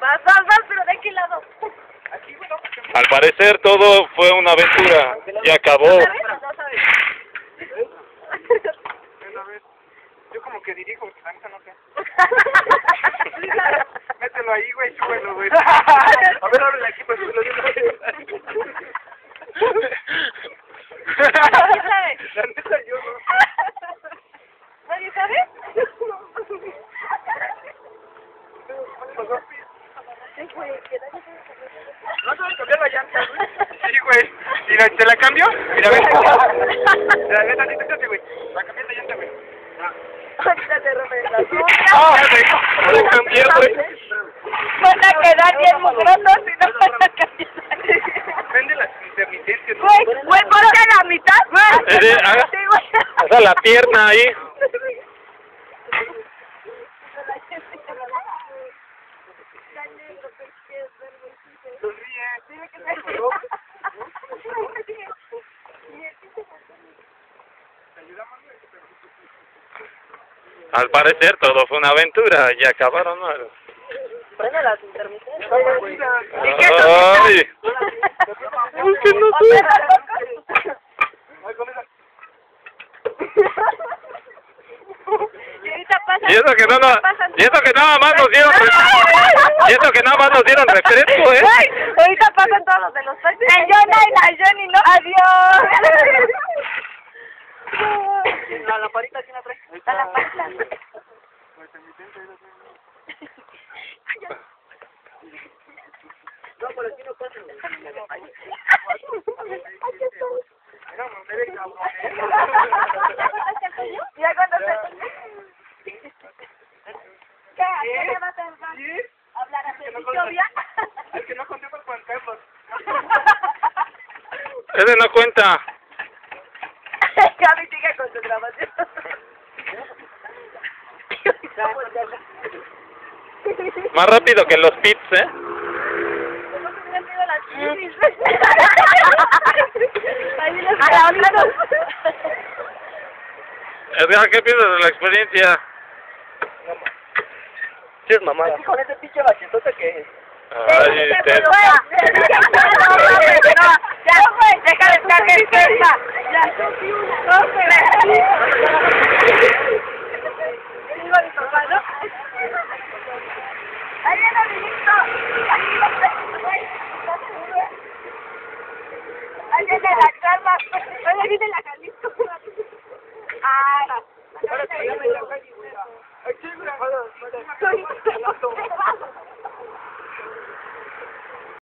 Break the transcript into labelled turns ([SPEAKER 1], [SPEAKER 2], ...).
[SPEAKER 1] Vas, vas, vas, pero ¿de qué lado?
[SPEAKER 2] Al parecer todo fue una aventura y acabó.
[SPEAKER 1] ¿Sabes o no sabes?
[SPEAKER 3] Yo como que dirijo, la neta no sé. Mételo ahí, güey, súbelo, güey. A ver, ábrele aquí para subirlo de una vez.
[SPEAKER 1] ¿Quién sabe?
[SPEAKER 3] La neta yo no.
[SPEAKER 1] ¿Nadie sabe? Sí, güey.
[SPEAKER 3] ¿No sabes cambiar la llanta, güey? Sí, güey. Mira, ¿te la cambio? Mira, ven. La neta, sí, güey. La cambié la llanta, güey.
[SPEAKER 1] Ahorita te rompen las
[SPEAKER 3] Ah, güey. No la cambié, güey.
[SPEAKER 1] Van a quedar bien mugrosos si no van a cambiar.
[SPEAKER 3] Vende las intermitencias, ¿no?
[SPEAKER 1] Güey, güey, ponte la mitad,
[SPEAKER 2] Eh,
[SPEAKER 1] güey.
[SPEAKER 2] haga-
[SPEAKER 1] Sí, güey.
[SPEAKER 2] Hasta Al parecer todo fue una aventura y acabaron mal.
[SPEAKER 1] Prende las intermitencias.
[SPEAKER 2] Ay.
[SPEAKER 1] Y ahorita pasa.
[SPEAKER 2] Y eso que no
[SPEAKER 1] pasan-
[SPEAKER 2] y eso que nada más nos dieron, y eso que nada más nos dieron refresco, eh.
[SPEAKER 1] Ay, ahorita pasan todos los de los taxis. El Jonah y la Johnny, ¿no? Adiós.
[SPEAKER 3] La lamparita, ¿quién la trae?
[SPEAKER 1] Está la pasta.
[SPEAKER 3] No, por aquí no pasa, güey. Mira, mamá, eres cabrón, eh.
[SPEAKER 1] Ya cuando se... ¿Qué? ¿A qué le vas a
[SPEAKER 3] ¿Sí?
[SPEAKER 1] hablar a
[SPEAKER 3] Que no? El que no conté por Juan Carlos.
[SPEAKER 2] Ese no cuenta.
[SPEAKER 1] Gaby sigue con su grabación.
[SPEAKER 2] Más rápido que los pits, eh.
[SPEAKER 1] A la otra
[SPEAKER 2] Edgar, ¿qué piensas de la experiencia?
[SPEAKER 3] Sí, es mamada. Con ese pinche bachetote que...
[SPEAKER 2] Ay, te...
[SPEAKER 1] Ya, güey, deja de estar en fiesta. Ya. Digo mi papá, ¿no? Ahí viene Benito. Ahí viene la Carla. Ahí viene la
[SPEAKER 3] Sorry.